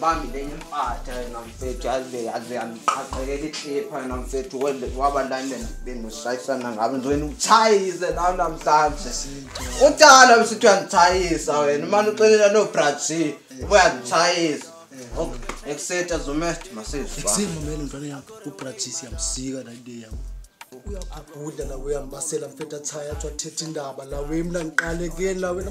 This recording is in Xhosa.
Bambi lenye impatha yena mfethu yaze yaze yandiqaqekela iklipha yena mfethu wende- waba lani bena- bendishayisana ngabo nje wena utshayise naw namhlanje utala msithi uyanditshayisa wena mane uxelela noobrazil uba uyanditshayisa Okay, ekuseni azomesthi masizwa ekusengimamele ntwana yam ubrazil siyamsika nale yam uyabhubhudla la uyambasela mfethu atshaye atsho athetha indaba la wemna ndiqalekeni la wena